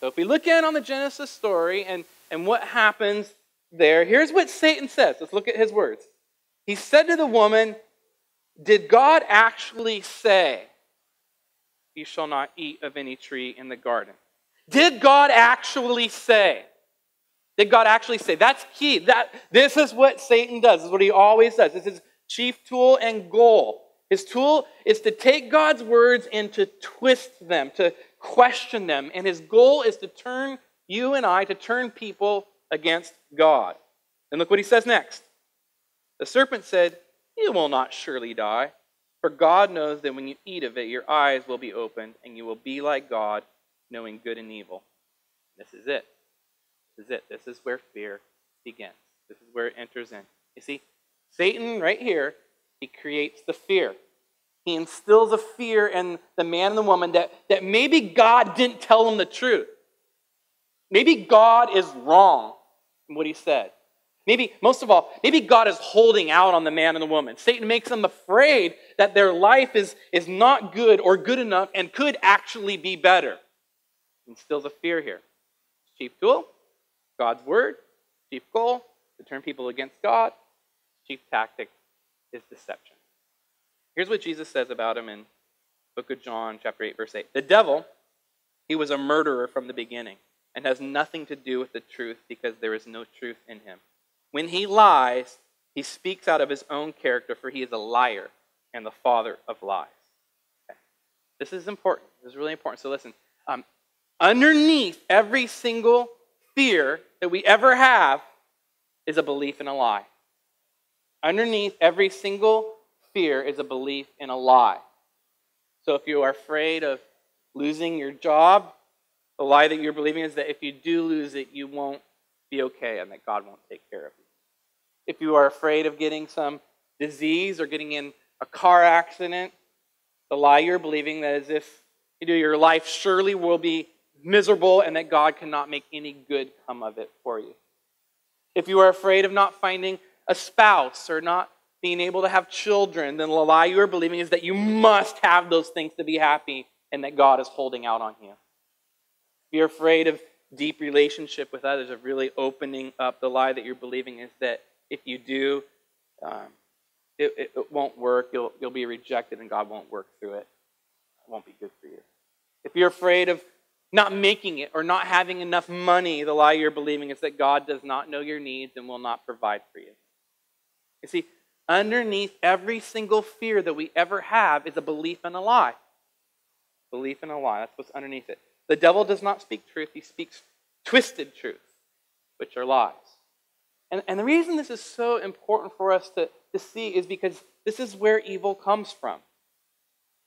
So if we look in on the Genesis story and, and what happens there, here's what Satan says. Let's look at his words. He said to the woman, Did God actually say, You shall not eat of any tree in the garden? Did God actually say? Did God actually say? That's key. That, this is what Satan does. This is what he always does. This is his chief tool and goal. His tool is to take God's words and to twist them, to question them. And his goal is to turn you and I, to turn people against God. And look what he says next. The serpent said, You will not surely die, for God knows that when you eat of it, your eyes will be opened, and you will be like God, knowing good and evil. This is it. This is it. This is where fear begins. This is where it enters in. You see, Satan, right here, he creates the fear. He instills a fear in the man and the woman that, that maybe God didn't tell them the truth. Maybe God is wrong in what he said. Maybe, most of all, maybe God is holding out on the man and the woman. Satan makes them afraid that their life is, is not good or good enough and could actually be better. Instills a fear here. Chief tool, God's word. Chief goal, to turn people against God. Chief tactic is deception. Here's what Jesus says about him in book of John, chapter 8, verse 8. The devil, he was a murderer from the beginning and has nothing to do with the truth because there is no truth in him. When he lies, he speaks out of his own character, for he is a liar and the father of lies. Okay. This is important. This is really important. So listen. Um, underneath every single fear that we ever have is a belief in a lie. Underneath every single fear is a belief in a lie. So if you are afraid of losing your job, the lie that you're believing is that if you do lose it, you won't be okay and that God won't take care of you. If you are afraid of getting some disease or getting in a car accident, the lie you're believing that is if you do, your life surely will be miserable and that God cannot make any good come of it for you. If you are afraid of not finding a spouse or not being able to have children, then the lie you are believing is that you must have those things to be happy and that God is holding out on you. If you're afraid of deep relationship with others, of really opening up, the lie that you're believing is that if you do, um, it, it, it, won't work. You'll, you'll be rejected and God won't work through it. It won't be good for you. If you're afraid of not making it or not having enough money, the lie you're believing is that God does not know your needs and will not provide for you. You see, underneath every single fear that we ever have is a belief in a lie. Belief in a lie. That's what's underneath it. The devil does not speak truth, he speaks twisted truth, which are lies. And, and the reason this is so important for us to, to see is because this is where evil comes from.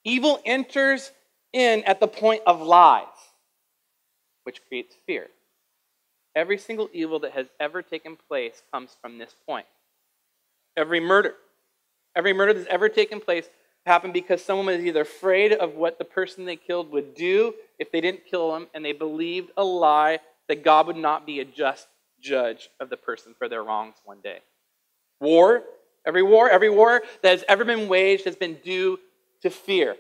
Evil enters in at the point of lies, which creates fear. Every single evil that has ever taken place comes from this point. Every murder, every murder that's ever taken place happened because someone was either afraid of what the person they killed would do if they didn't kill them, and they believed a lie that God would not be a just judge of the person for their wrongs one day. War, every war, every war that has ever been waged has been due to fear.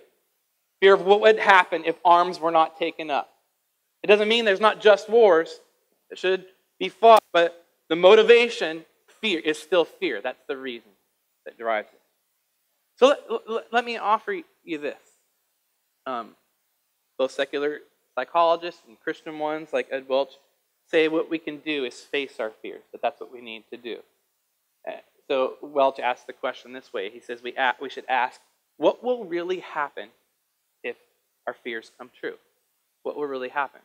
Fear of what would happen if arms were not taken up. It doesn't mean there's not just wars that should be fought, but the motivation, fear, is still fear. That's the reason that drives it. So let, let, let me offer you this. Um, both secular psychologists and Christian ones like Ed Welch say what we can do is face our fears, that that's what we need to do. Uh, so Welch asks the question this way. He says we, we should ask, what will really happen if our fears come true? What will really happen?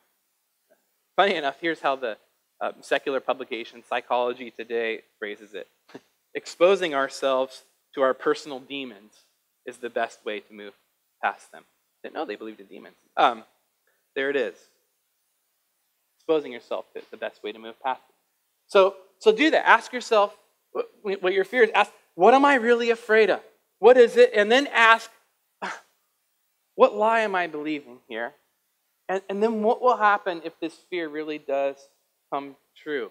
Funny enough, here's how the um, secular publication Psychology Today phrases it. Exposing ourselves to our personal demons is the best way to move past them. Didn't know they believed in demons. Um, there it is exposing yourself is the best way to move past it. So, so do that. Ask yourself what, what your fear is. Ask, what am I really afraid of? What is it? And then ask, what lie am I believing here? And, and then what will happen if this fear really does come true?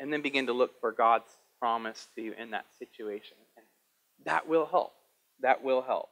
And then begin to look for God's promise to you in that situation. That will help. That will help.